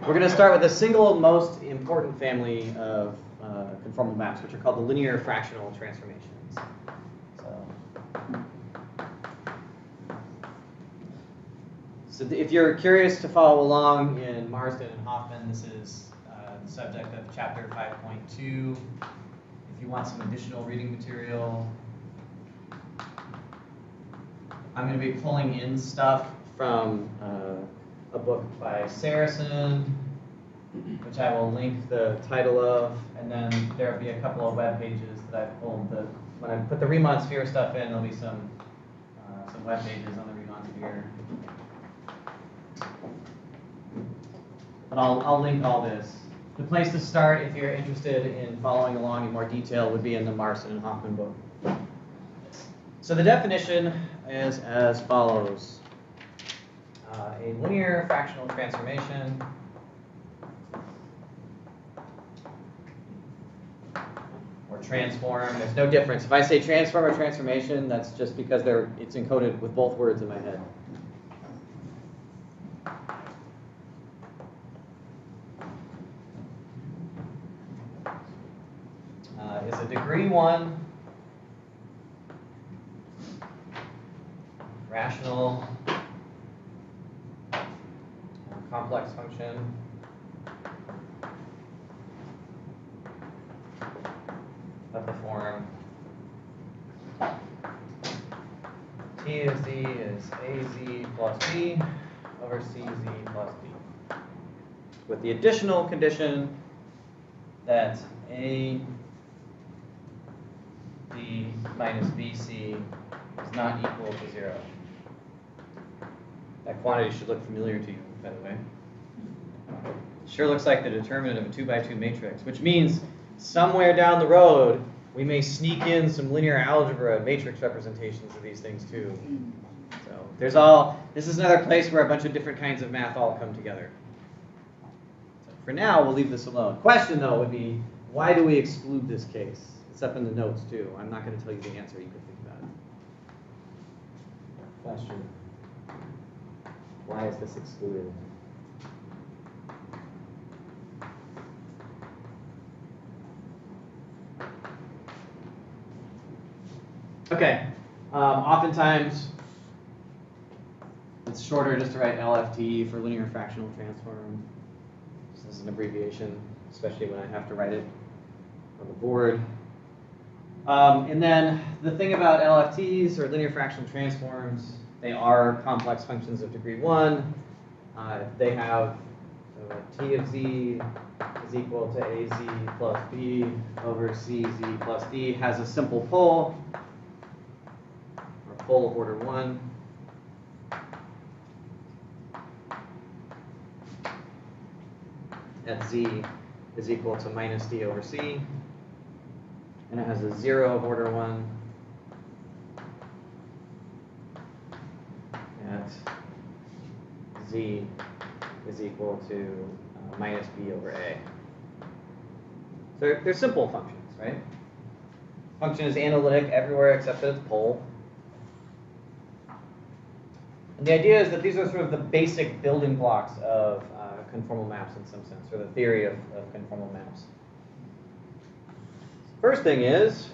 We're going to start with the single most important family of uh, conformal maps, which are called the linear fractional transformations. So, so if you're curious to follow along in Marsden and Hoffman, this is uh, the subject of chapter 5.2. If you want some additional reading material, I'm going to be pulling in stuff from uh, a book by Sarason, which I will link the title of, and then there'll be a couple of web pages that I've pulled. The, when I put the Riemann sphere stuff in, there'll be some uh, some web pages on the Riemann sphere. But I'll, I'll link all this. The place to start, if you're interested in following along in more detail, would be in the Marsden and Hoffman book. So the definition is as follows. Uh, a linear fractional transformation or transform, there's no difference. If I say transform or transformation, that's just because they're, it's encoded with both words in my head. Uh, is a degree one rational complex function of the form t of z is az plus b over cz plus b. With the additional condition that a b minus bc is not equal to zero. That quantity should look familiar to you, by the way. Sure looks like the determinant of a two by two matrix, which means somewhere down the road, we may sneak in some linear algebra matrix representations of these things too. So there's all, this is another place where a bunch of different kinds of math all come together. So for now, we'll leave this alone. Question though would be, why do we exclude this case? It's up in the notes too. I'm not going to tell you the answer. You can think about it. Question. Why is this excluded? Okay. Um, oftentimes, it's shorter just to write LFT for linear fractional transform. This is an abbreviation, especially when I have to write it on the board. Um, and then the thing about LFTs or linear fractional transforms, they are complex functions of degree one. Uh, they have so t of z is equal to az plus b over cz plus d has a simple pole, or pole of order one. At z is equal to minus d over c and it has a zero of order one at z is equal to uh, minus b over a. So they're, they're simple functions, right? Function is analytic everywhere except at its pole. And the idea is that these are sort of the basic building blocks of uh, conformal maps in some sense, or the theory of, of conformal maps. First thing is,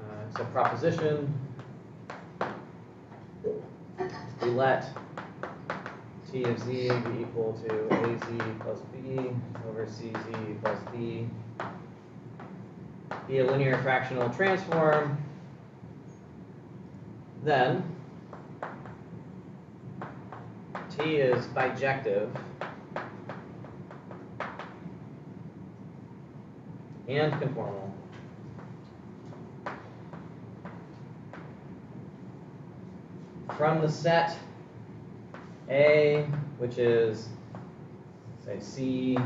uh, it's a proposition. We let t of z be equal to az plus b over cz plus d be a linear fractional transform. Then t is bijective and conformal. From the set A, which is, say, C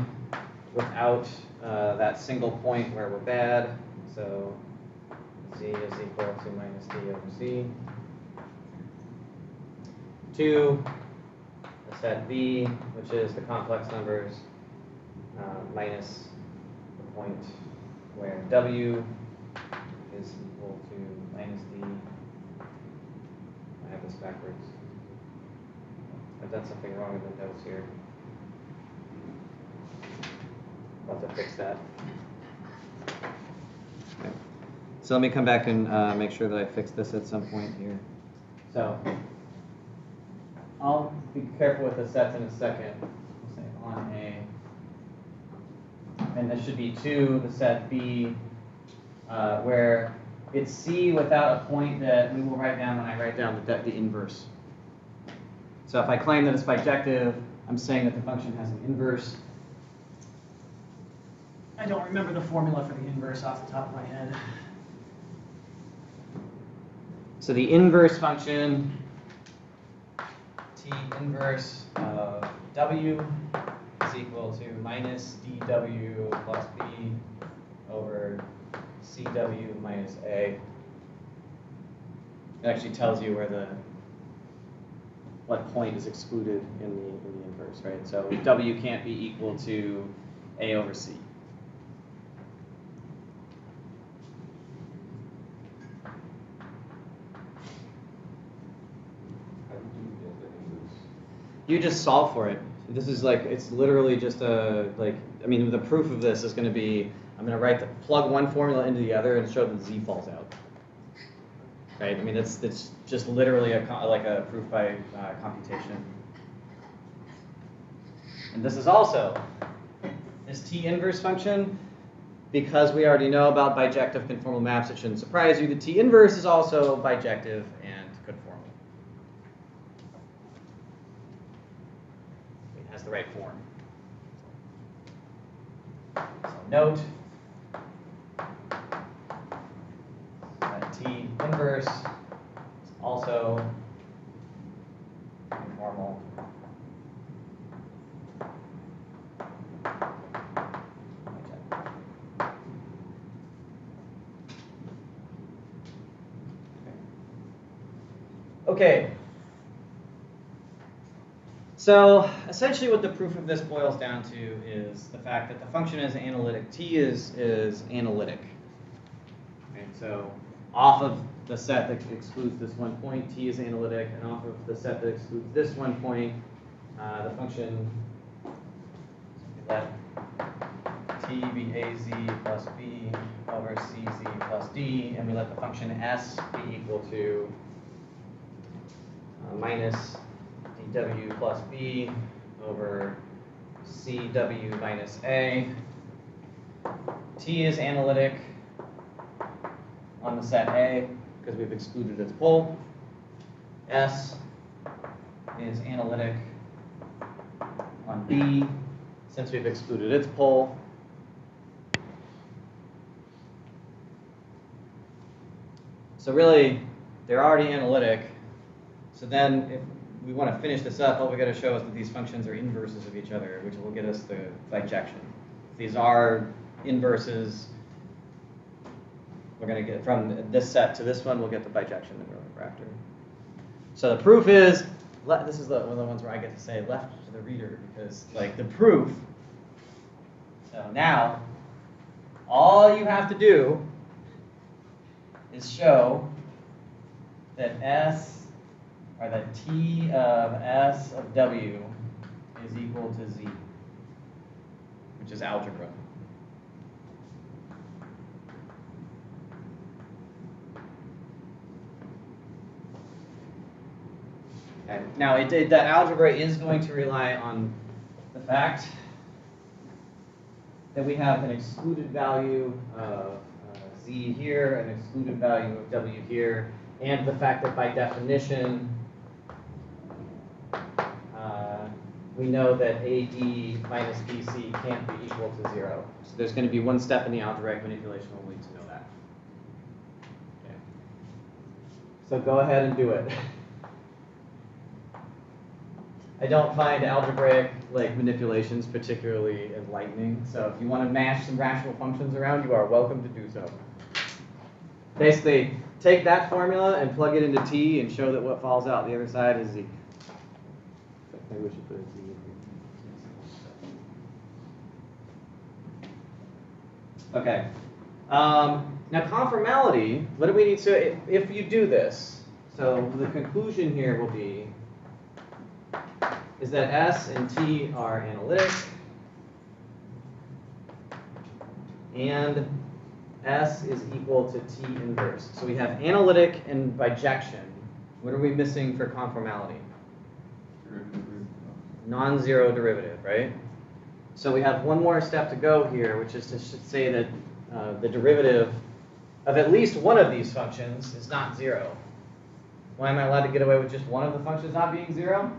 without uh, that single point where we're bad, so Z is equal to minus D over C. Two, the set B, which is the complex numbers, uh, minus the point where W is equal to minus D. I have this backwards. I've done something wrong in the notes here. I'll have to fix that. Okay. So let me come back and uh, make sure that I fix this at some point here. So I'll be careful with the sets in a second. We'll say on A. And this should be to the set B, uh, where it's C without a point that we will write down when I write down the, the inverse. So if I claim that it's bijective, I'm saying that the function has an inverse. I don't remember the formula for the inverse off the top of my head. So the inverse function, t inverse of w is equal to minus dw plus b over cw minus a. It actually tells you where the what point is excluded in the, in the inverse, right? So w can't be equal to a over c. You just solve for it. This is like, it's literally just a, like, I mean, the proof of this is going to be, I'm going to write the, plug one formula into the other and show that z falls out. Right? I mean, it's, it's just literally a, like a proof by uh, computation. And this is also, this T inverse function, because we already know about bijective conformal maps, it shouldn't surprise you. The T inverse is also bijective and conformal. It has the right form. So note that Also normal. Okay. So essentially what the proof of this boils down to is the fact that the function is analytic. T is, is analytic. Okay, so off of the set that excludes this one point, T is analytic, and off of the set that excludes this one point, uh, the function let T be AZ plus B over CZ plus D, and we let the function S be equal to uh, minus dw plus b over cw minus a. T is analytic on the set A because we've excluded its pole. S is analytic on B since we've excluded its pole. So really, they're already analytic. So then if we want to finish this up, all we've got to show is that these functions are inverses of each other, which will get us the bijection. These are inverses, we're going to get from this set to this one, we'll get the bijection that we're after. So the proof is, this is the, one of the ones where I get to say left to the reader because like the proof. So now, all you have to do is show that S or that T of S of W is equal to Z, which is algebra. Okay. Now, it, it, that algebra is going to rely on the fact that we have an excluded value of uh, z here, an excluded value of w here, and the fact that by definition, uh, we know that AD minus BC can't be equal to zero. So there's going to be one step in the algebraic manipulation we'll need to know that. Okay. So go ahead and do it. I don't find algebraic like manipulations particularly enlightening. So if you want to mash some rational functions around, you are welcome to do so. Basically, take that formula and plug it into T and show that what falls out the other side is Z. Maybe we should put a Z in here. Okay. Um, now conformality, what do we need to, if, if you do this, so the conclusion here will be is that S and T are analytic. and S is equal to T inverse. So we have analytic and bijection. What are we missing for conformality? Non-zero derivative, right? So we have one more step to go here, which is to say that uh, the derivative of at least one of these functions is not zero. Why am I allowed to get away with just one of the functions not being zero?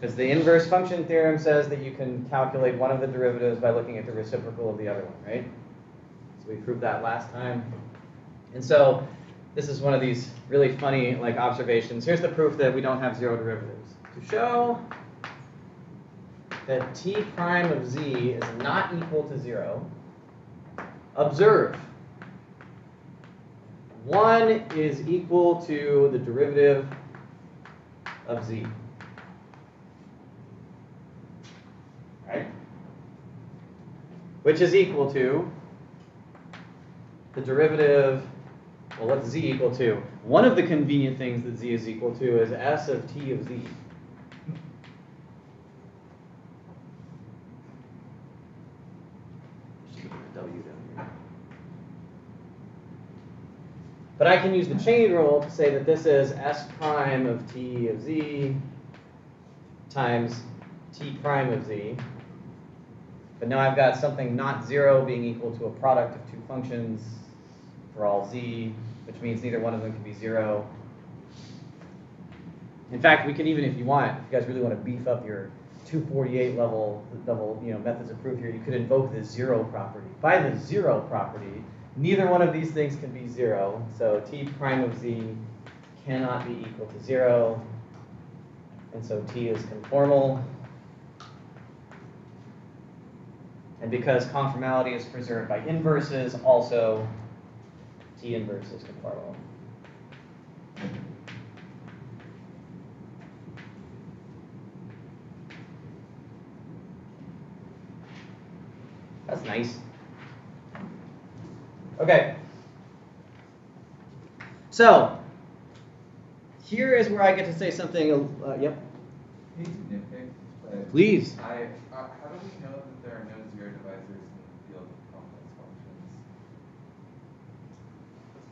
Because the inverse function theorem says that you can calculate one of the derivatives by looking at the reciprocal of the other one, right? So we proved that last time. And so this is one of these really funny like observations. Here's the proof that we don't have zero derivatives. To show that t prime of z is not equal to zero, observe 1 is equal to the derivative of z. Right? Which is equal to the derivative, well, what's z equal to? One of the convenient things that z is equal to is s of t of z. But I can use the chain rule to say that this is s prime of t of z times t prime of z. But now I've got something not zero being equal to a product of two functions for all z, which means neither one of them can be zero. In fact, we could even, if you want, if you guys really want to beef up your 248 level double, you know, methods of proof here, you could invoke the zero property. By the zero property, Neither one of these things can be zero, so t prime of z cannot be equal to zero, and so t is conformal. And because conformality is preserved by inverses, also t inverse is conformal. That's nice. Okay. So, here is where I get to say something. Uh, yep. Please. I, uh, how do we know that there are no zero divisors in the field of complex functions?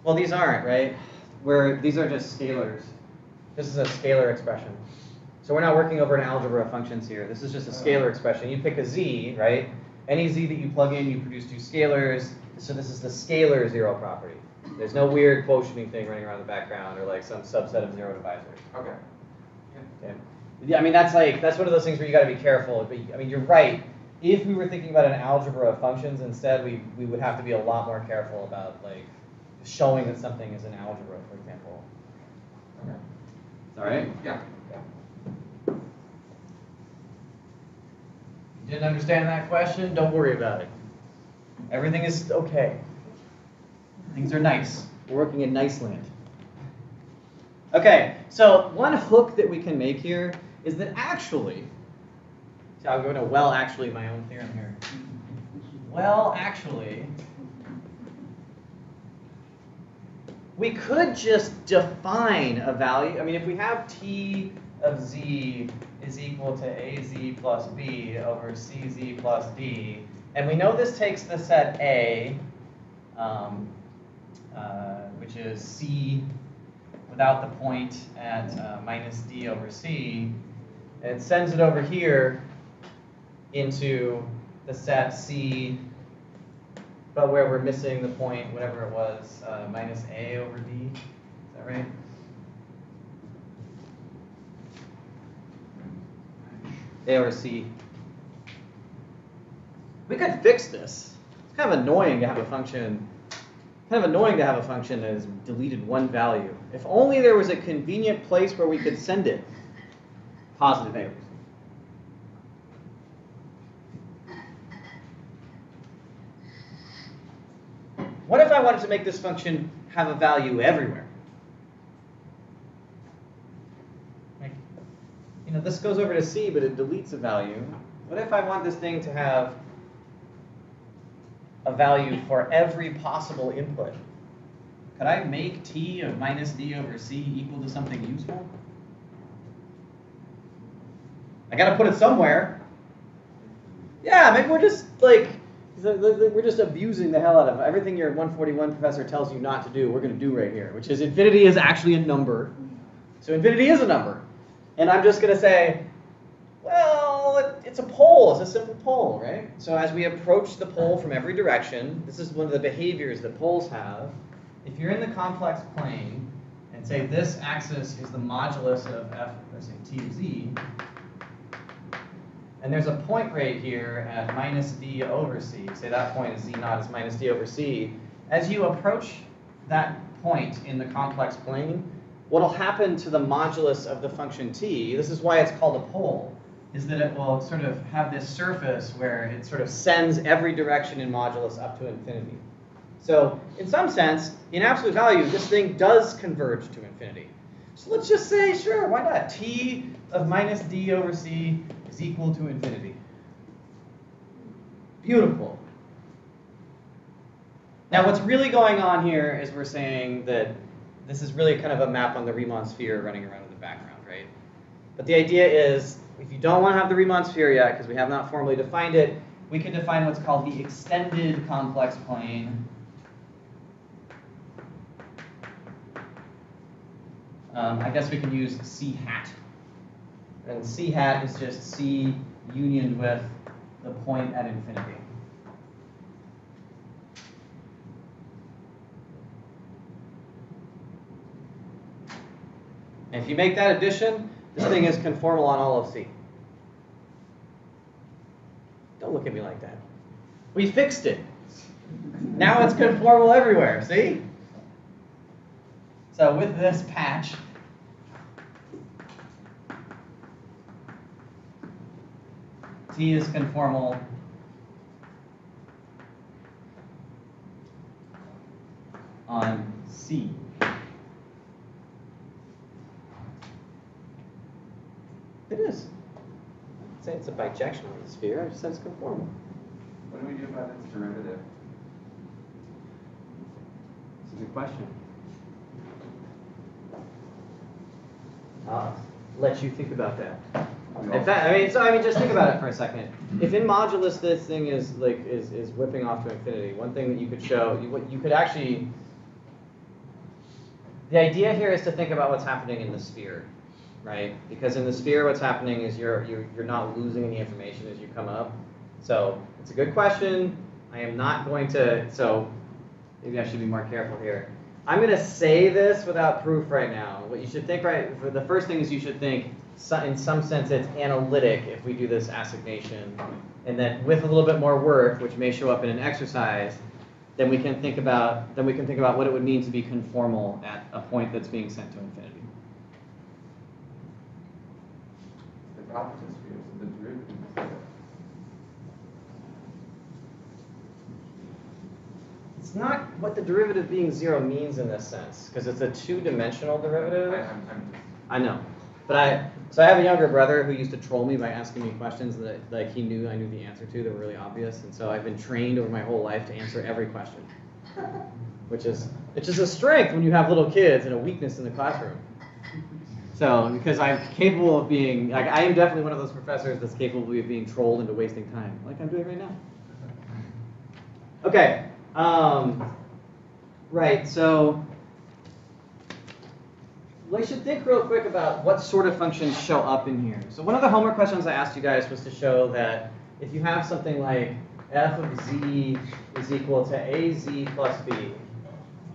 Well, these aren't, right? Where these are just scalars. This is a scalar expression. So we're not working over an algebra of functions here. This is just a scalar uh. expression. You pick a z, right? Any z that you plug in, you produce two scalars. So this is the scalar zero property. There's no weird quotienting thing running around in the background or like some subset of zero divisors. Okay. Okay. Yeah, I mean that's like that's one of those things where you got to be careful. But I mean you're right. If we were thinking about an algebra of functions instead, we we would have to be a lot more careful about like showing that something is an algebra, for example. Okay. All right. Yeah. You didn't understand that question? Don't worry about it. Everything is okay. Things are nice. We're working in nice land. Okay, so one hook that we can make here is that actually, so I'm going to well actually my own theorem here. Well, actually, we could just define a value. I mean, if we have t of z is equal to az plus b over cz plus d, and we know this takes the set A, um, uh, which is C without the point at uh, minus D over C, and sends it over here into the set C, but where we're missing the point, whatever it was, uh, minus A over b. Is that right? A over C. We could fix this. It's kind of annoying to have a function, kind of annoying to have a function that has deleted one value. If only there was a convenient place where we could send it positive A. What if I wanted to make this function have a value everywhere? Like, you know, this goes over to C, but it deletes a value. What if I want this thing to have a value for every possible input. Could I make t of minus d over c equal to something useful? I gotta put it somewhere. Yeah, maybe we're just like We're just abusing the hell out of everything your 141 professor tells you not to do. We're going to do right here, which is infinity is actually a number. So infinity is a number, and I'm just going to say, well, it, it's a pole. It's a simple pole, right? So as we approach the pole from every direction, this is one of the behaviors that poles have. If you're in the complex plane and say this axis is the modulus of f, let's say t of z, and there's a point right here at minus d over c. Say that point is z naught is minus d over c. As you approach that point in the complex plane, what'll happen to the modulus of the function t, this is why it's called a pole, is that it will sort of have this surface where it sort of sends every direction in modulus up to infinity. So in some sense, in absolute value, this thing does converge to infinity. So let's just say, sure, why not? t of minus d over c is equal to infinity. Beautiful. Now what's really going on here is we're saying that this is really kind of a map on the Riemann sphere running around in the background, right? But the idea is, if you don't want to have the Riemann sphere yet, because we have not formally defined it, we can define what's called the extended complex plane. Um, I guess we can use C hat. And C hat is just C unioned with the point at infinity. And if you make that addition, this thing is conformal on all of C. Don't look at me like that. We fixed it. Now it's conformal everywhere, see? So with this patch, T is conformal on C. It is. I'd say it's a bijectional sphere, I just said it's conformal. What do we do about its derivative? It's a good question. I'll let you think about that. In fact, I mean, so I mean, just think about it for a second. If in modulus this thing is like is is whipping off to infinity, one thing that you could show, you, you could actually. The idea here is to think about what's happening in the sphere, right? Because in the sphere, what's happening is you're you're you're not losing any information as you come up. So it's a good question. I am not going to. So maybe I should be more careful here. I'm going to say this without proof right now. What you should think, right? For the first thing is you should think, so- in some sense, it's analytic if we do this assignation, and then with a little bit more work, which may show up in an exercise, then we can think about then we can think about what it would mean to be conformal at a point that's being sent to infinity. The opposite sphere, the derivative. It's not what the derivative being zero means in this sense, because it's a two-dimensional derivative. I, I'm, I'm just, I know, but I so I have a younger brother who used to troll me by asking me questions that like he knew I knew the answer to that were really obvious, and so I've been trained over my whole life to answer every question, which is which is a strength when you have little kids and a weakness in the classroom. So because I'm capable of being like I am definitely one of those professors that's capable of being trolled into wasting time, like I'm doing right now. Okay. Um, right. So we should think real quick about what sort of functions show up in here. So one of the homework questions I asked you guys was to show that if you have something like f of z is equal to az plus b,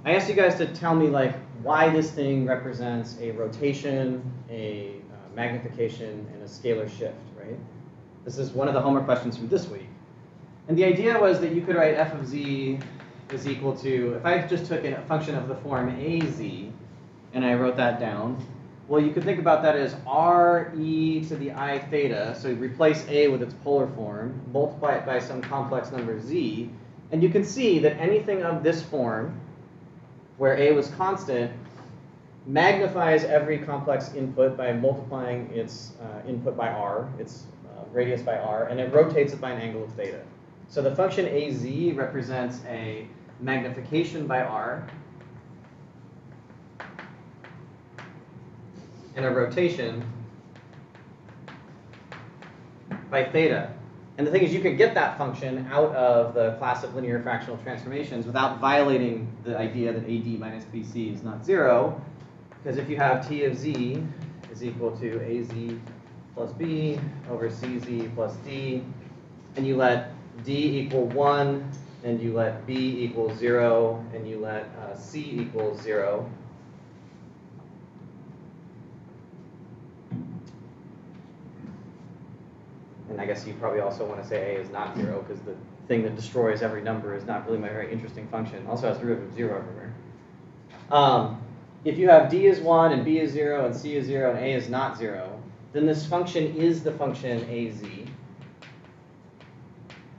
I asked you guys to tell me like why this thing represents a rotation, a uh, magnification, and a scalar shift, right? This is one of the homework questions from this week. And the idea was that you could write f of z is equal to, if I just took a function of the form az, and I wrote that down, well, you could think about that as r e to the i theta, so you replace a with its polar form, multiply it by some complex number z, and you can see that anything of this form, where a was constant, magnifies every complex input by multiplying its uh, input by r, its uh, radius by r, and it rotates it by an angle of theta. So the function az represents a magnification by r and a rotation by theta. And the thing is, you can get that function out of the class of linear fractional transformations without violating the idea that AD minus BC is not zero. Because if you have T of Z is equal to AZ plus B over CZ plus D, and you let D equal one, and you let B equal zero, and you let uh, C equal zero, And I guess you probably also want to say A is not zero because the thing that destroys every number is not really my very interesting function. Also has derivative of zero everywhere. Um, if you have D is one and B is zero and C is zero and A is not zero, then this function is the function AZ.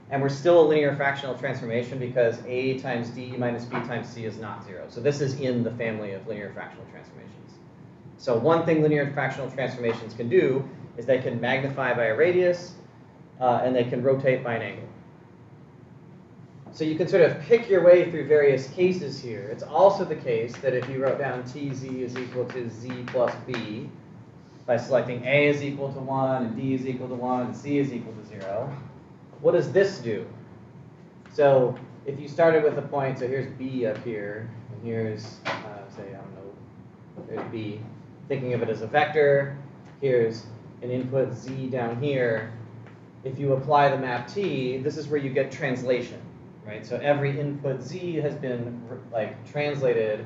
And we're still a linear fractional transformation because A times D minus B times C is not zero. So this is in the family of linear fractional transformations. So one thing linear fractional transformations can do is they can magnify by a radius, uh, and they can rotate by an angle. So you can sort of pick your way through various cases here. It's also the case that if you wrote down tz is equal to z plus b, by selecting a is equal to 1, and d is equal to 1, and c is equal to 0, what does this do? So if you started with a point, so here's b up here, and here's, uh, say, I don't know, there's b, thinking of it as a vector, here's an input z down here, if you apply the map t, this is where you get translation, right? So every input z has been like translated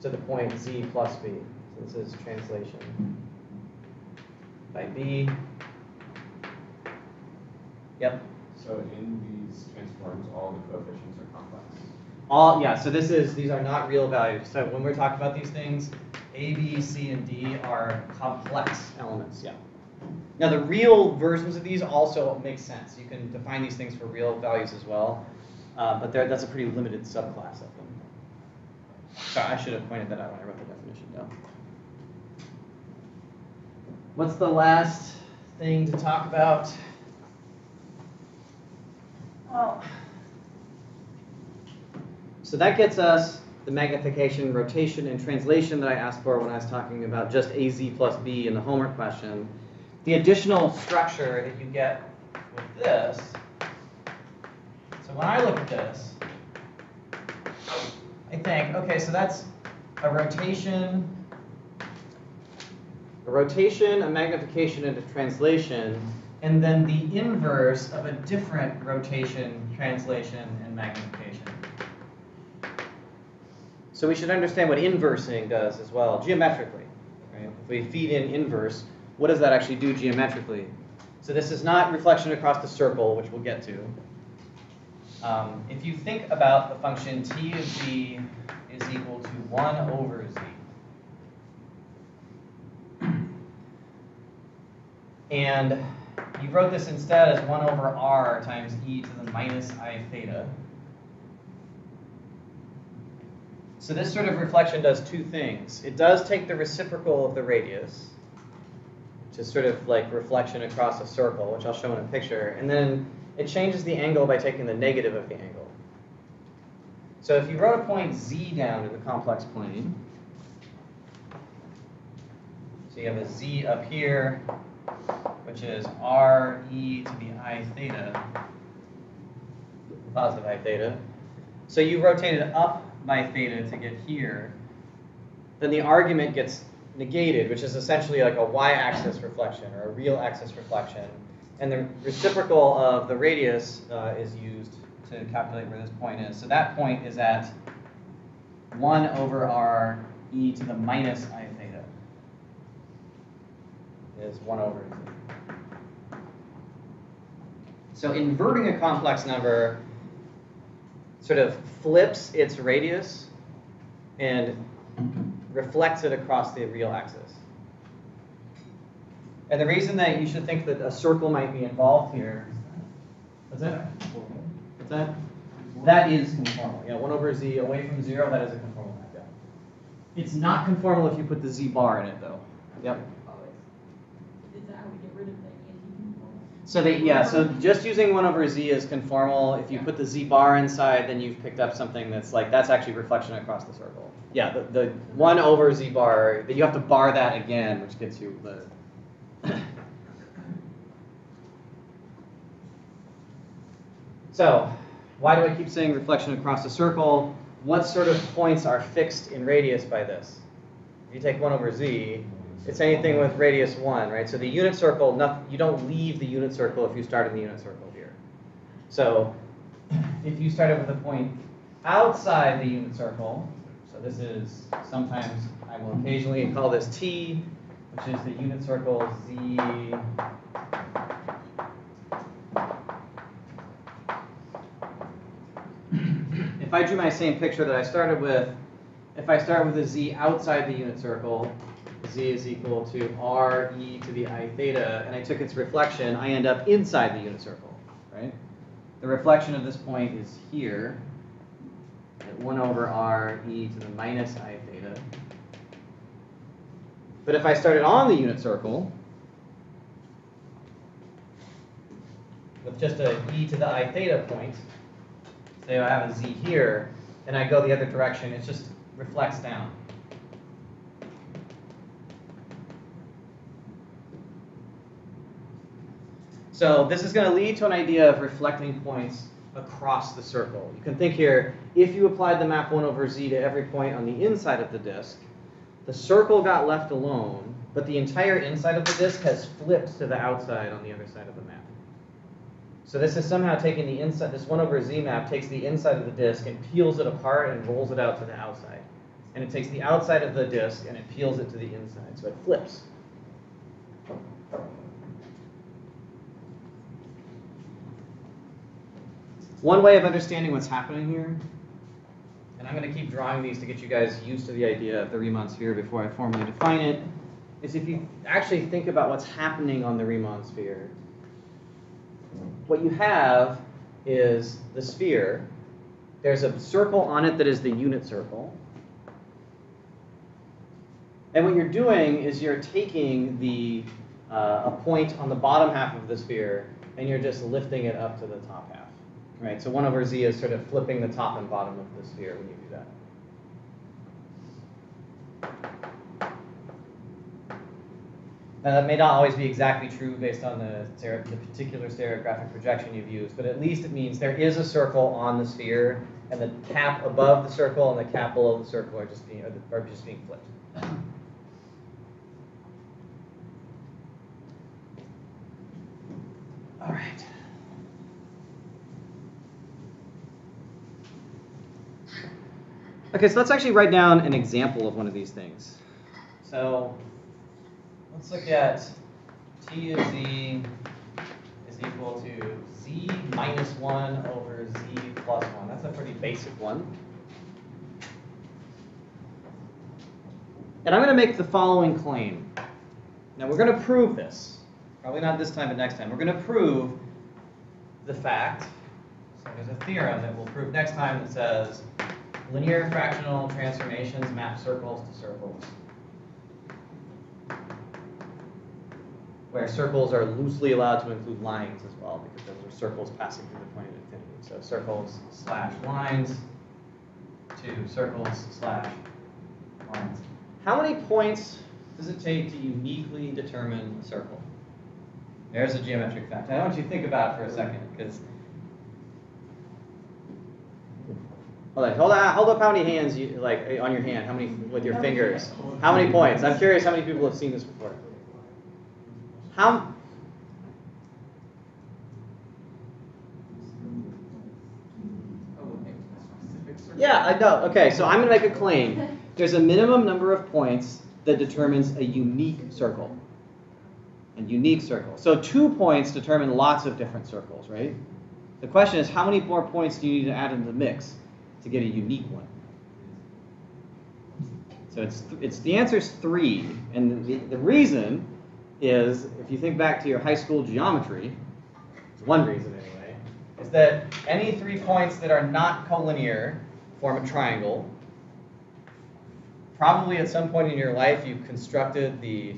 to the point z plus b. So this is translation by b. Yep. So in these transforms, all the coefficients are complex. All yeah. So this is these are not real values. So when we're talking about these things, a, B, C, and D are complex elements, yeah. Now the real versions of these also make sense. You can define these things for real values as well, uh, but that's a pretty limited subclass of them. Sorry, I should have pointed that out when I wrote the definition down. What's the last thing to talk about? Well, so that gets us the magnification, rotation, and translation that I asked for when I was talking about just AZ plus B in the homework question. The additional structure that you get with this, so when I look at this, I think, okay, so that's a rotation, a rotation, a magnification, and a translation, and then the inverse of a different rotation, translation, and magnification. So we should understand what inversing does as well, geometrically. Right? If we feed in inverse, what does that actually do geometrically? So this is not reflection across the circle, which we'll get to. Um, if you think about the function t of z is equal to 1 over z, and you wrote this instead as 1 over r times e to the minus i theta, So this sort of reflection does two things. It does take the reciprocal of the radius, is sort of like reflection across a circle, which I'll show in a picture, and then it changes the angle by taking the negative of the angle. So if you wrote a point z down in the complex plane, so you have a z up here, which is r e to the i theta, positive i theta. So you rotate it up by theta to get here, then the argument gets negated, which is essentially like a y-axis reflection or a real axis reflection. And the reciprocal of the radius uh, is used to calculate where this point is. So that point is at 1 over r e to the minus i theta is 1 over. So inverting a complex number sort of flips its radius and reflects it across the real axis. And the reason that you should think that a circle might be involved here, what's that? What's that? That is conformal. Yeah, 1 over z away from 0, that is a conformal map, yeah. It's not conformal if you put the z bar in it, though. Yep. Is that how we get rid of the anti-conformal? So they, yeah, so just using 1 over z is conformal. If you put the z bar inside, then you've picked up something that's like, that's actually reflection across the circle. Yeah, the, the 1 over z bar, you have to bar that again, which gets you the. So, why do I keep saying reflection across the circle? What sort of points are fixed in radius by this? If you take 1 over z, it's anything with radius 1, right? So the unit circle, noth- you don't leave the unit circle if you start in the unit circle here. So if you started with a point outside the unit circle, so this is sometimes, I will occasionally call this t, which is the unit circle z if I drew my same picture that I started with, if I start with a z outside the unit circle, z is equal to r e to the i theta, and I took its reflection, I end up inside the unit circle, right? The reflection of this point is here, at 1 over r e to the minus i theta. But if I started on the unit circle, with just a e to the i theta point, say I have a z here, and I go the other direction, it just reflects down. So this is going to lead to an idea of reflecting points across the circle. You can think here, if you applied the map 1 over z to every point on the inside of the disk, the circle got left alone, but the entire inside of the disk has flipped to the outside on the other side of the map. So this is somehow taking the inside, this 1 over z map takes the inside of the disk and peels it apart and rolls it out to the outside. And it takes the outside of the disk and it peels it to the inside, so it flips. One way of understanding what's happening here, and I'm going to keep drawing these to get you guys used to the idea of the Riemann sphere before I formally define it, is if you actually think about what's happening on the Riemann sphere, what you have is the sphere. There's a circle on it that is the unit circle. And what you're doing is you're taking the uh, a point on the bottom half of the sphere and you're just lifting it up to the top half. Right? So 1 over z is sort of flipping the top and bottom of the sphere when you do that. Now, that may not always be exactly true based on the, the particular stereographic projection you've used, but at least it means there is a circle on the sphere, and the cap above the circle and the cap below the circle are just being are just being flipped. All right. Okay, so let's actually write down an example of one of these things. So let's look at t of z is equal to z minus 1 over z plus 1. That's a pretty basic one. And I'm going to make the following claim. Now we're going to prove this. Probably not this time, but next time. We're going to prove the fact. So there's a theorem that we'll prove next time that says linear fractional transformations map circles to circles. Where circles are loosely allowed to include lines as well, because those are circles passing through the point of infinity. So circles slash lines to circles slash lines. How many points does it take to uniquely determine a circle? There's a geometric fact. I want you to think about it for a second, because Hold on, hold on, hold up how many hands you like on your hand, how many with your fingers. How many points? I'm curious how many people have seen this before. How. Yeah, I know. Okay, so I'm gonna make a claim. There's a minimum number of points that determines a unique circle. A unique circle. So two points determine lots of different circles, right? The question is, how many more points do you need to add into the mix to get a unique one? So it's it's the answer is three, and the, the reason is if you think back to your high school geometry, it's one reason anyway, is that any three points that are not collinear form a triangle. Probably at some point in your life you've constructed the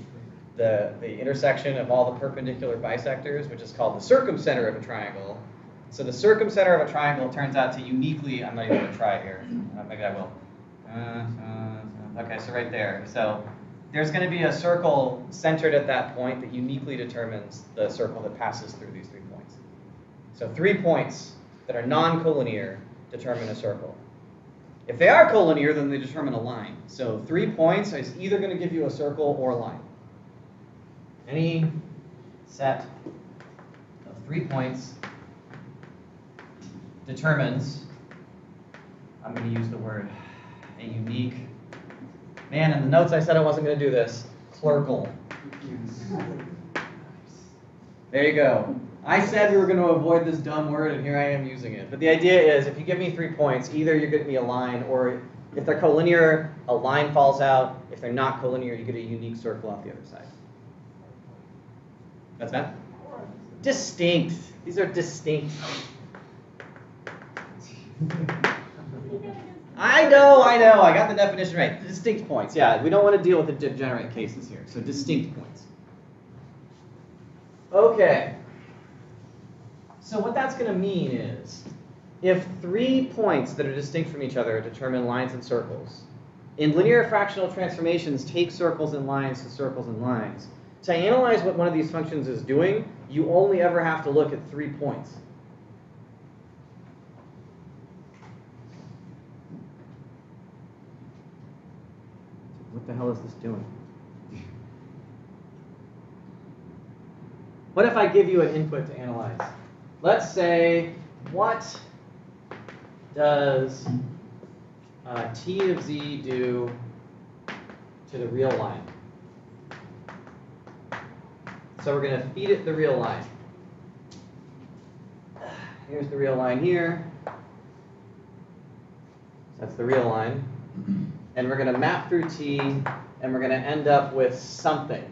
the, the intersection of all the perpendicular bisectors, which is called the circumcenter of a triangle. So the circumcenter of a triangle turns out to uniquely, I'm not even going to try here. Uh, maybe I will. Uh, uh, okay, so right there. So there's going to be a circle centered at that point that uniquely determines the circle that passes through these three points. So three points that are non-collinear determine a circle. If they are collinear, then they determine a line. So three points is either going to give you a circle or a line. Any set of three points determines, I'm going to use the word, a unique, man, in the notes I said I wasn't going to do this, clircle. There you go. I said we were going to avoid this dumb word, and here I am using it. But the idea is, if you give me three points, either going to be a line, or if they're collinear, a line falls out. If they're not collinear, you get a unique circle off the other side. That's that? Distinct. These are distinct. I know, I know. I got the definition right. Distinct points. Yeah, we don't want to deal with the degenerate cases here. So distinct points. Okay. So what that's going to mean is, if three points that are distinct from each other determine lines and circles, in linear fractional transformations, take circles and lines to circles and lines. To analyze what one of these functions is doing, you only ever have to look at three points. What the hell is this doing? What if I give you an input to analyze? Let's say, what does uh, t of z do to the real line? So we're going to feed it the real line. Here's the real line here. That's the real line. And we're going to map through t, and we're going to end up with something.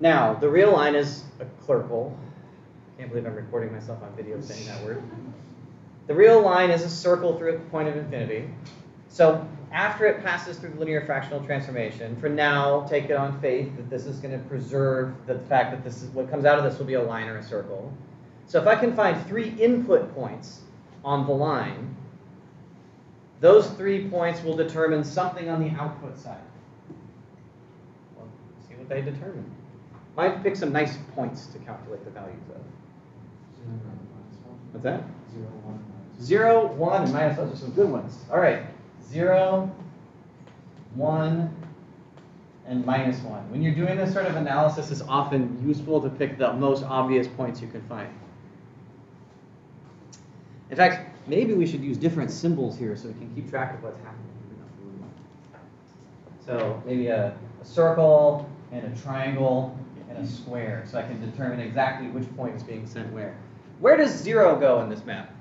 Now, the real line is a clircle. Can't believe I'm recording myself on video saying that word. The real line is a circle through a point of infinity. So after it passes through the linear fractional transformation, for now, take it on faith that this is going to preserve the fact that this is what comes out of this will be a line or a circle. So if I can find three input points on the line, those three points will determine something on the output side. Well, see what they determine. Might pick some nice points to calculate the values of. What's that? Zero, one. Zero, one, and minus those are some good ones. All right, zero, one, and minus one. When you're doing this sort of analysis, it's often useful to pick the most obvious points you can find. In fact, maybe we should use different symbols here so we can keep track of what's happening. So maybe a, a circle and a triangle and a square, so I can determine exactly which point is being sent where. Where does zero go in this map?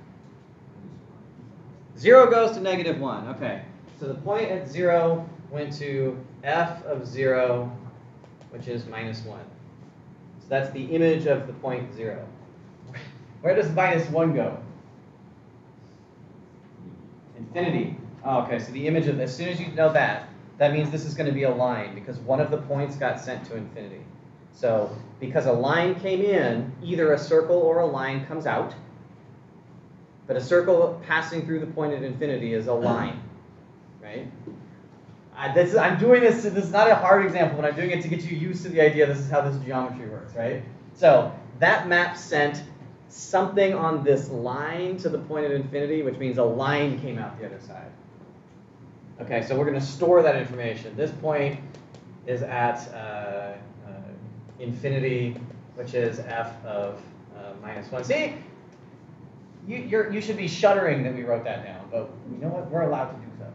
Zero goes to negative one. Okay. So the point at zero went to f of zero, which is minus one. So that's the image of the point zero. Where does minus one go? Infinity. Oh, okay, so the image of as soon as you know that, that means this is going to be a line because one of the points got sent to infinity. So because a line came in, either a circle or a line comes out. But a circle passing through the point at infinity is a line, right? I, this I'm doing this, this is not a hard example, but I'm doing it to get you used to the idea this is how this geometry works, right? So that map sent something on this line to the point of infinity, which means a line came out the other side. Okay, so we're going to store that information. This point is at uh, uh, infinity, which is f of uh, minus 1. See, you, you're, you should be shuddering that we wrote that down, but you know what? We're allowed to do so.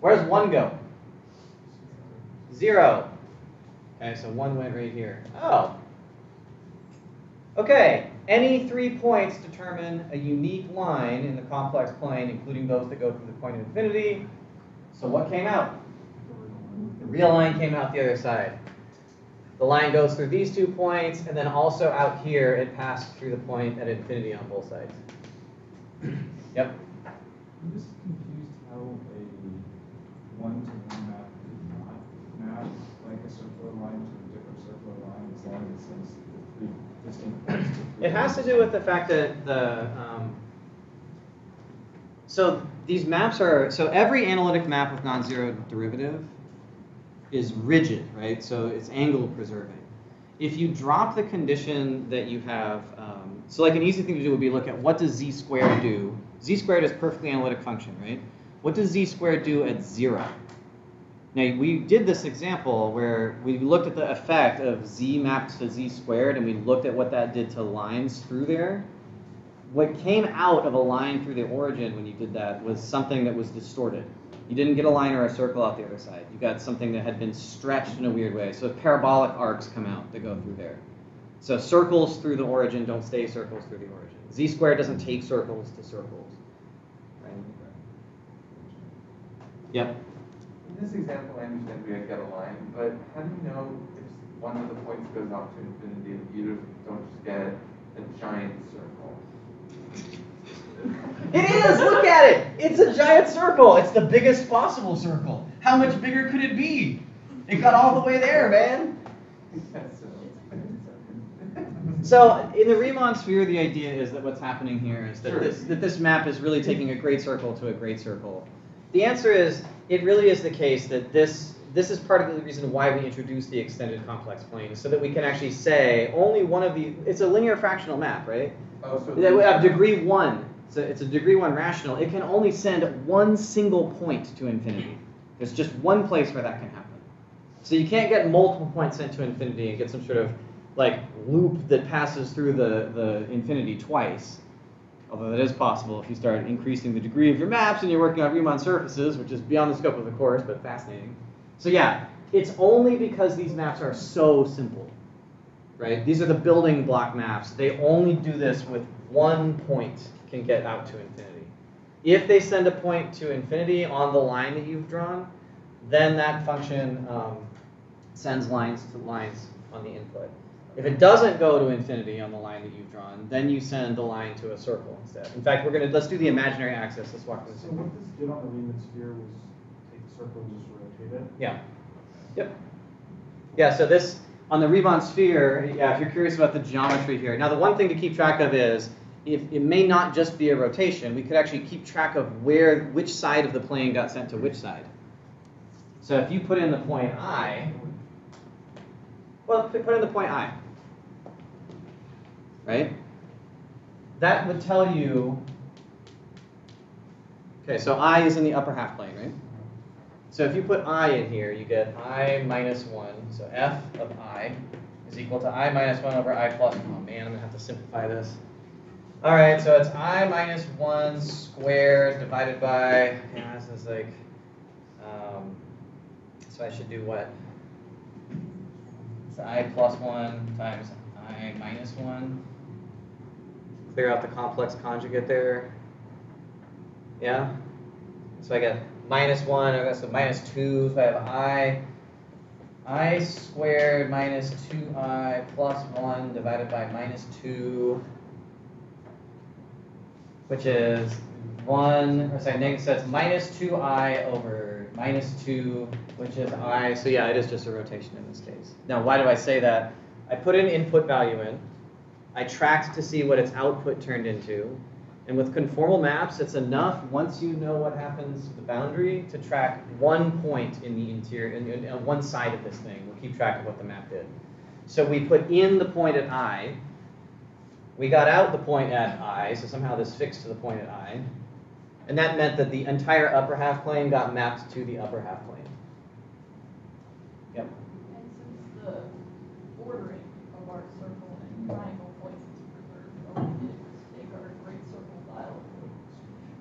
Where does 1 go? 0. Okay, so 1 went right here. Oh. Okay, any three points determine a unique line in the complex plane, including those that go through the point of infinity. So what came out? The real line came out the other side. The line goes through these two points, and then also out here, it passed through the point at infinity on both sides. Yep. I'm just confused how a one-to-one map could not map like a circular line to a different circular line as long as it says the three distinct points. to three It has to do with the fact that the um, so these maps are so every analytic map with non-zero derivative is rigid, right? So it's angle preserving. if you drop the condition that you have, um, so like an easy thing to do would be look at what does z squared do? z squared is perfectly analytic function, right? What does z squared do at zero? Now we did this example where we looked at the effect of z mapped to z squared, and we looked at what that did to lines through there. What came out of a line through the origin when you did that was something that was distorted. You didn't get a line or a circle out the other side. You got something that had been stretched in a weird way. So parabolic arcs come out that go through there. So circles through the origin don't stay circles through the origin. Z squared doesn't take circles to circles. Right? Yep. In this example, I understand we have to get a line, but how do you know if one of the points goes off to infinity and you don't just get a giant circle? It is. Look at it. It's a giant circle. It's the biggest possible circle. How much bigger could it be? It got all the way there, man. So- in the Riemann sphere, the idea is that what's happening here is that this that this map is really taking a great circle to a great circle. The answer is it really is the case that this this is part of the reason why we introduced the extended complex plane, so that we can actually say only one of the it's a linear fractional map, right? Oh, so. That we have degree one. So it's a degree one rational. It can only send one single point to infinity. There's just one place where that can happen. So you can't get multiple points sent to infinity and get some sort of like loop that passes through the, the infinity twice. Although that is possible if you start increasing the degree of your maps and you're working on Riemann surfaces, which is beyond the scope of the course, but fascinating. So yeah, it's only because these maps are so simple, right? These are the building block maps. They only do this with one point can get out to infinity. If they send a point to infinity on the line that you've drawn, then that function um, sends lines to lines on the input. If it doesn't go to infinity on the line that you've drawn, then you send the line to a circle instead. In fact, we're gonna let's do the imaginary axis. Let's walk through So this. what this did on the Riemann sphere was take the circle and just rotate it. Yeah. Yep. Yeah, so this, on the Riemann sphere, yeah, if you're curious about the geometry here. Now, the one thing to keep track of is, if it may not just be a rotation, we could actually keep track of where, which side of the plane got sent to which side. So if you put in the point I, well, put in the point I, right? That would tell you, okay, so I is in the upper half plane, right? So if you put i in here, you get i minus 1. So f of i is equal to i minus 1 over i plus 1. Oh man, I'm going to have to simplify this. All right, so it's i minus 1 squared divided by, yeah, this is like, um, so I should do what? I plus 1 times i minus 1. Clear out the complex conjugate there. Yeah? So I get minus 1, I got so minus 2, so I have i, i squared minus 2i plus 1 divided by minus 2, which is 1, or sorry, negative, so it's minus 2i over minus 2, which is i, so yeah, it is just a rotation in this case. Now, why do I say that? I put an input value in, I tracked to see what its output turned into, and with conformal maps, it's enough once you know what happens to the boundary to track one point in the interior, in, in, on one side of this thing. We'll keep track of what the map did. So we put in the point at i. We got out the point at i, so somehow this fixed to the point at i. And that meant that the entire upper half plane got mapped to the upper half plane. Yep. And since the ordering of our circle and triangle points is preserved, all we did was take our great circle dial,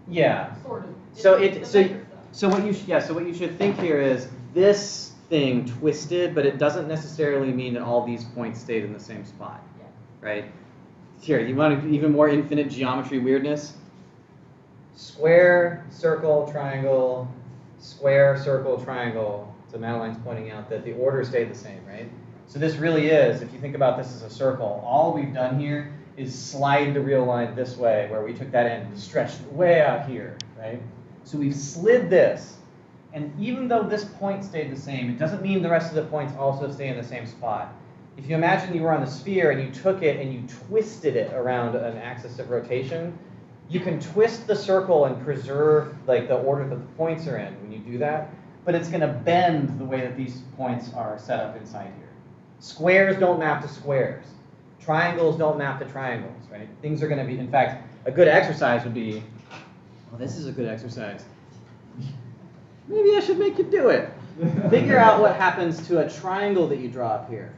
Yeah. sort of. So it so so what you yeah so what you should think here is this thing twisted, but it doesn't necessarily mean that all these points stayed in the same spot, Yeah. right? Here, you want even more infinite geometry weirdness? Square, circle, triangle, square, circle, triangle. So Madeline's pointing out that the order stayed the same, right? So this really is, if you think about this as a circle, all we've done here is slide the real line this way, where we took that end and stretched way out here, right? So we've slid this, and even though this point stayed the same, it doesn't mean the rest of the points also stay in the same spot. If you imagine you were on the sphere and you took it and you twisted it around an axis of rotation, you can twist the circle and preserve like the order that the points are in when you do that, but it's going to bend the way that these points are set up inside here. Squares don't map to squares. Triangles don't map to triangles, right? Things are going to be, in fact, a good exercise would be, well, this is a good exercise. Maybe I should make you do it. Figure out what happens to a triangle that you draw up here.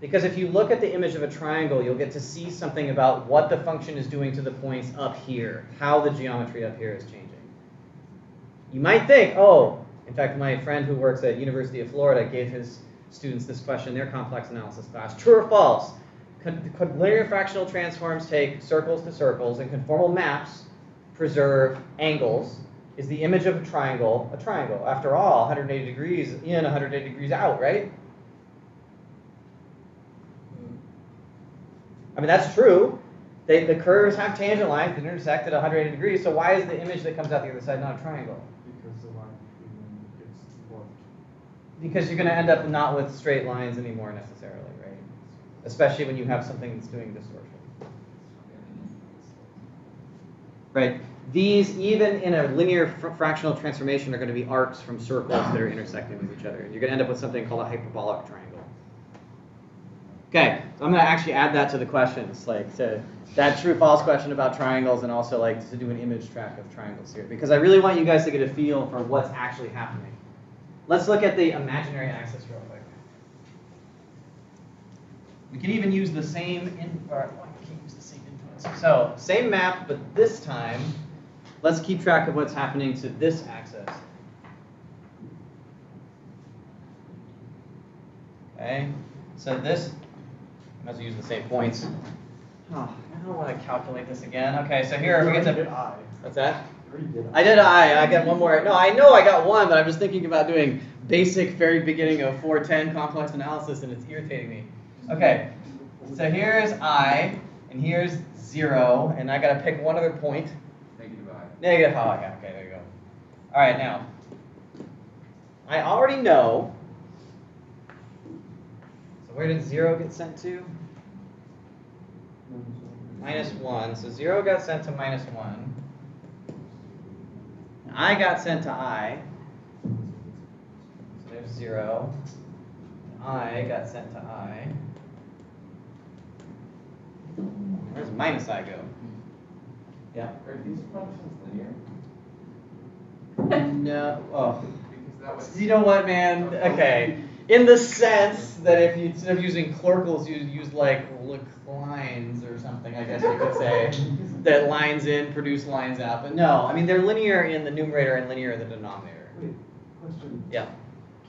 Because if you look at the image of a triangle, you'll get to see something about what the function is doing to the points up here, how the geometry up here is changing. You might think, oh, in fact, my friend who works at University of Florida gave his students this question in their complex analysis class. True or false? Could, could linear fractional transforms take circles to circles and conformal maps preserve angles? Is the image of a triangle a triangle? After all, 180 degrees in, 180 degrees out, right? I mean, that's true. They, the curves have tangent lines that intersect at 180 degrees, so why is the image that comes out the other side not a triangle? Because the line between gets warped. Because you're going to end up not with straight lines anymore necessarily, right? Especially when you have something that's doing distortion. Right? These, even in a linear fr- fractional transformation, are going to be arcs from circles that are intersecting with each other. And you're going to end up with something called a hyperbolic triangle. Okay, so I'm going to actually add that to the questions, like to that true false question about triangles, and also like to do an image track of triangles here, because I really want you guys to get a feel for what's actually happening. Let's look at the imaginary axis real quick. We can even use the same in, or can use the same influence. So same map, but this time, let's keep track of what's happening to this axis. Okay, so this, I must use the same points. Oh, I don't want to calculate this again. Okay, so here we get You to. I. What's that? You already did I did I. I got one more. No, I know I got one, but I'm just thinking about doing basic, very beginning of 410 complex analysis, and it's irritating me. Okay, so here's I, and here's zero, and I gotta pick one other point. Negative I. Negative. Oh, okay, okay, there you go. All right, now I already know. Where did zero get sent to? Minus one. So zero got sent to minus one. I got sent to I. So there's zero. I got sent to I. Where's minus I go? Yeah. Are these functions linear? No. Oh. Because that would. You know what, man? Okay. In the sense that if you instead of using clircles, you use like lines or something, I guess you could say, that lines in produce lines out. But no, I mean they're linear in the numerator and linear in the denominator. Wait, question. Yeah.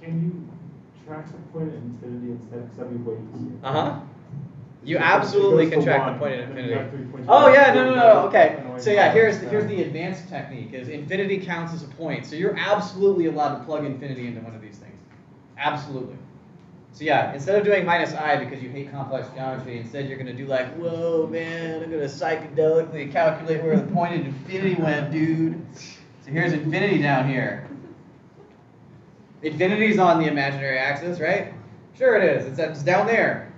Can you track the point at infinity instead of that'd be way easier? Uh huh. You It goes- it absolutely can track the point at and then you infinity. Oh yeah, no, no, no. Okay. So yeah, here's stuff. here's the advanced technique: is infinity counts as a point. So you're absolutely allowed to plug infinity into one of these things. Absolutely. So yeah, instead of doing minus i because you hate complex geometry, instead you're gonna do like, whoa man, I'm gonna psychedelically calculate where the point of infinity went, dude. So here's infinity down here. Infinity's on the imaginary axis, right? Sure it is. It's, it's down there.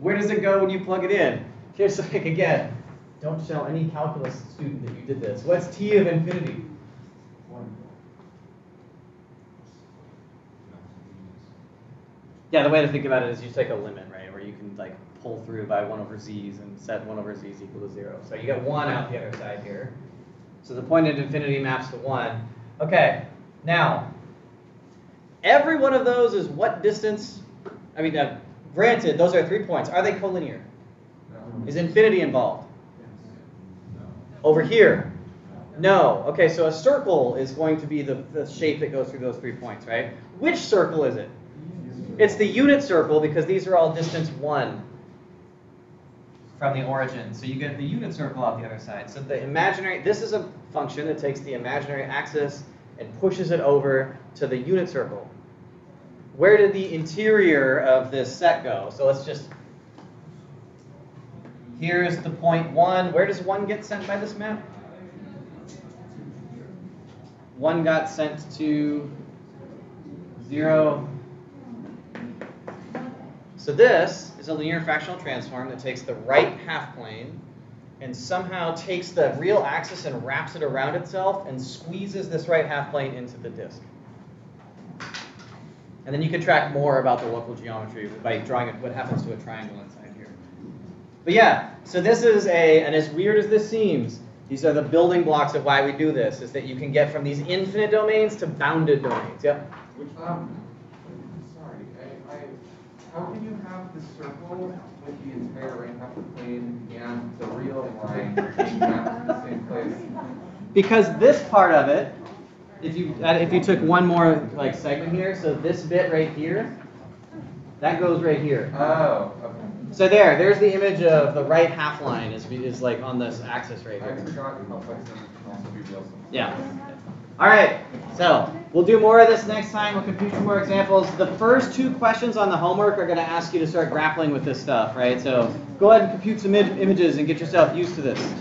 Where does it go when you plug it in? Here's something again. Don't tell any calculus student that you did this. What's t of infinity? One. Yeah, the way to think about it is you take a limit, right, where you can like pull through by one over z's and set one over z's equal to zero. So you get one out the other side here. So the point at infinity maps to one. Okay, now every one of those is what distance? I mean, uh, granted, those are three points. Are they collinear? No. Is infinity involved? Yes. Over here? No. Okay, so a circle is going to be the, the shape that goes through those three points, right? Which circle is it? It's the unit circle because these are all distance one from the origin. So you get the unit circle out the other side. So the imaginary, this is a function that takes the imaginary axis and pushes it over to the unit circle. Where did the interior of this set go? So let's just, here's the point one. Where does one get sent by this map? One got sent to zero. So this is a linear fractional transform that takes the right half plane and somehow takes the real axis and wraps it around itself and squeezes this right half plane into the disk. And then you can track more about the local geometry by drawing what happens to a triangle inside here. But yeah, so this is a, and as weird as this seems, these are the building blocks of why we do this, is that you can get from these infinite domains to bounded domains. Yep. Which, how can you have the circle with the entire right half the plane and the real line being mapped to the same place? Because this part of it, if you uh, if you took one more like segment here, so this bit right here, that goes right here. Oh, okay. So there, there's the image of the right half line is is like on this axis right I here. forgot complex numbers can also be real. Yeah. All right. So we'll do more of this next time. We'll compute some more examples. The first two questions on the homework are going to ask you to start grappling with this stuff, right? So go ahead and compute some Im- images and get yourself used to this.